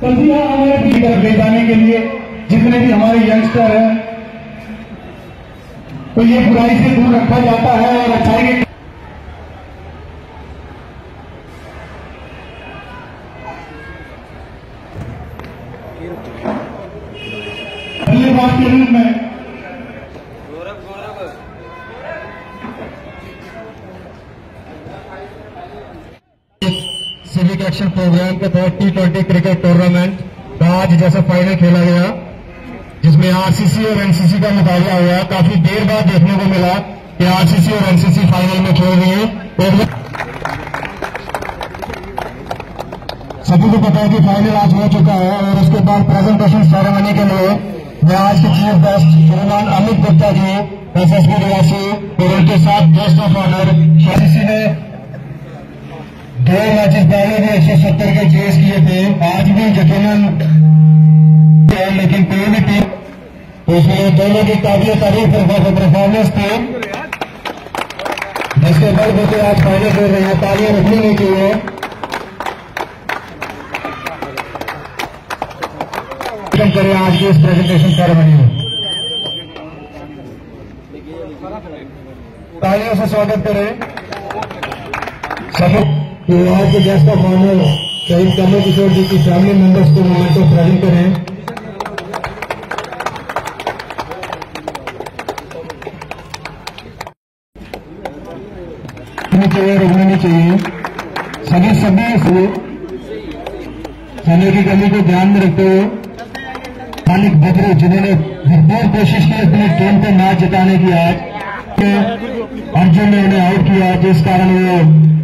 तभी हमारे पीढ़ी तरफ़ ले जाने के लिए, जितने भी हमारे यंगस्टर हैं। तो ये बुराई से दूर रखा जाता है और अच्छाई के बात के रूप में सिविक एक्शन प्रोग्राम के तहत टी ट्वेंटी क्रिकेट टूर्नामेंट का आज जैसा फाइनल खेला गया, जिसमें आरसीसी और एनसीसी का मुकाबला हुआ। काफ़ी देर बाद देखने को मिला कि आरसीसी और एनसीसी फाइनल में खेल रही है। सभी को पता है कि फाइनल आज हो चुका है और उसके बाद प्रेजेंटेशन सेरेमनी के लिए मैं आज के चीफ गेस्ट श्रीमान Amit Gupta ji S S P Reasi और उनके साथ गेस्ट ऑफ़ ऑनर आरसीसी ने दो मैचेस पहले भी एक सौ सत्तर के चेस किए थे। आज भी यकीनन लेकिन कोई भी टीम तो उसमें दोनों की काबिल तारीफ़ परफॉर्मेंस थी। जिसके बल बूते आज फाइनल खेल रहे हैं तालियाँ रखनी नहीं चाहिए। करें आज की इस प्रेजेंटेशन सेरेमनी में। तालियों से स्वागत करें। सभी आज के गेस्ट ऑफ़ ऑनर शहीद कमल किशोर जी की फैमिली मेंबर्स को मोमेंट ऑफ़ प्रेजेंट करें। चाहिए सभी सभी से समय की कमी को ध्यान में रखते हुए मालिक बदरू जिन्होंने भरपूर कोशिश की अपनी टीम को मैच जिताने की आज तो अर्जुन ने उन्हें आउट किया, जिस कारण वो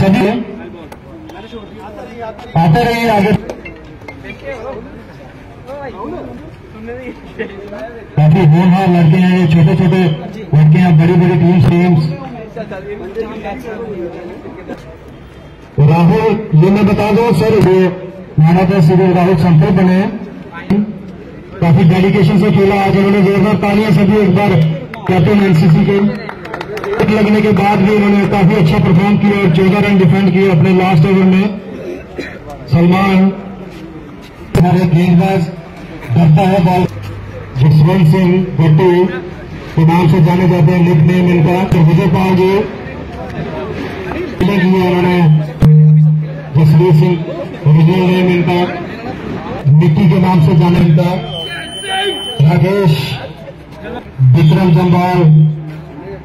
सभी आते रहिए आगे काफ़ी होनहार लड़के हैं ये छोटे छोटे हैं बड़ी बड़ी टीम्स टीम्स राहुल, ये मैं बता दूँ, सर, ये था सीधे राहुल संपर्क बने काफ़ी डेडिकेशन से खेला, आज उन्होंने जोरदार तालियाँ सभी एक बार कैप्टन एनसीसी के। चोट लगने के बाद भी उन्होंने काफ़ी अच्छा परफॉर्म किया और चौदह रन डिफेंड किए अपने लास्ट ओवर में। सलमान हमारे गेंदबाज करता है बॉल जसवंत सिंह भट्टू के नाम से जाने जाते हैं निक नेम इनका। तो विजय पाल जी उन्होंने। जसवीर सिंह ओरिजिनल नेम इनका। निक्की के नाम से जाने इनका। राकेश, विक्रम जम्बाल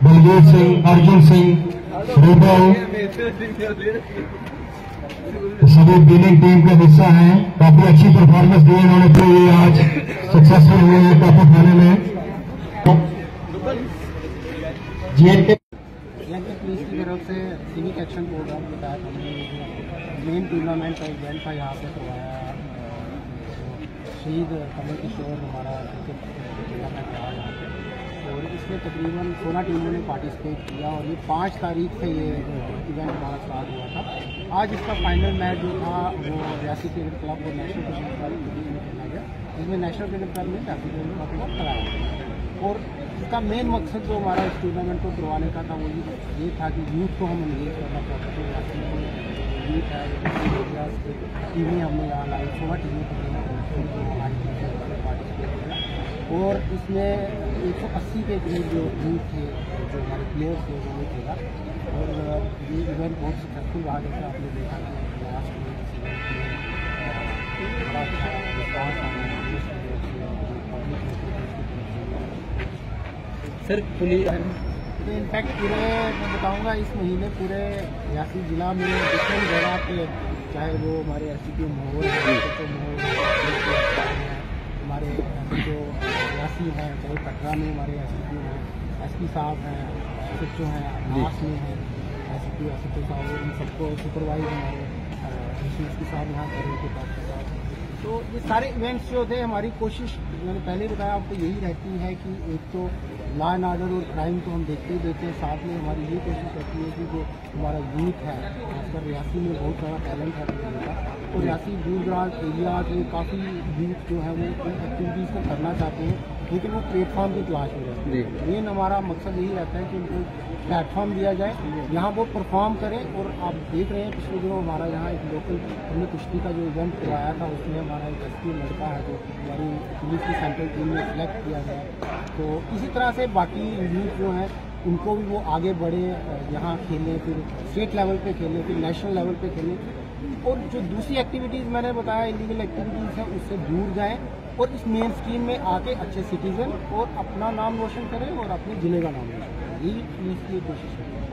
बलवीर सिंह, अर्जुन सिंह रूबल सभी विनिंग टीम का हिस्सा है। काफ़ी अच्छी परफॉर्मेंस दी इन्होंने तो ये आज। सक्सेसफुल हुए हैं कप उठाने में। जीएनके की तरफ़ से एक्शन प्रोग्राम के तहत हमने मेन टूर्नामेंट का इवेंट यहाँ पे करवाया शहीद कमल किशोर हमारा क्रिकेट टूर्नामेंट रहा यहाँ पे और इसमें तकरीबन सोलह टीमों ने पार्टिसिपेट किया और ये पाँच तारीख से ये इवेंट हमारा स्टार्ट हुआ था आज इसका फाइनल मैच जो था वो रियासी क्रिकेट क्लब और नेशनल क्रिकेट क्लब में खेला गया जिसमें नेशनल क्रिकेट क्लब ने रियासी क्रिकेट क्लब को कराया और इसका मेन मकसद जो हमारा इस टूर्नामेंट को करवाने का था वो ये था कि यूथ को हम इंगेज करना चाहते थे यूथ है टीमें हमने यहाँ लाई सोलह टीमें हमारी टीम से पार्टिसिपेट किया और इसमें एक सौ अस्सी के करीब जो यूथ थे जो हमारे प्लेयर्स थे वो खेला। और ये इवेंट बहुत सक्सेसफुल रहा जैसे आपने देखा कि लास्ट में इस बड़ा अच्छा रिस्पॉन्स सर पुलिस तो इनफैक्ट पूरे मैं बताऊँगा इस महीने पूरे रियासी जिला में डिफरेंट जगह पे चाहे वो हमारे एस सी है तो माहौल है हमारे जो रियासी हैं चाहे कटरा में हमारे एस पी हैं एस पी साहब हैं एस एच ओ हैं नास में हैं S P S H O साहब इन सबको सुपरवाइज हमारे एस पी साहब यहाँ कर रहे थे डॉक्टर साहब तो ये सारे इवेंट्स जो थे, हमारी कोशिश, मैंने पहले बताया आपको, यही रहती है कि एक तो लॉ एंड ऑर्डर और क्राइम तो हम देखते ही देते हैं, साथ में हमारी ये कोशिश रहती है कि जो हमारा यूथ है, खासकर रियासी में बहुत सारा टैलेंट है तो रियासी दूर दराज एरियाज़ में काफ़ी यूथ जो है, वो इन एक्टिविटीज़ को करना चाहते हैं। लेकिन वो प्लेटफॉर्म की तलाश में रहते हैं। मेन हमारा मकसद यही रहता है कि उनको प्लेटफॉर्म दिया जाए यहाँ वो परफॉर्म करें और आप देख रहे हैं पिछले दिनों हमारा यहाँ एक लोकल हमने कुश्ती का जो इवेंट करवाया था उसमें हमारा एक एस लड़का है जो हमारी पुलिस की सेंट्रल टीम में सिलेक्ट किया गया तो इसी तरह से बाकी यूथ जो हैं उनको भी वो आगे बढ़े यहाँ खेलें फिर स्टेट लेवल पे खेलें फिर नेशनल लेवल पे खेलें। और जो दूसरी एक्टिविटीज़ मैंने बताया इलीगल एक्टिविटीज़ है, उससे दूर जाएँ और इस मेन स्ट्रीम में आके अच्छे सिटीजन और अपना नाम रोशन करें और अपने ज़िले का नाम रोशन करें। यही की कोशिश है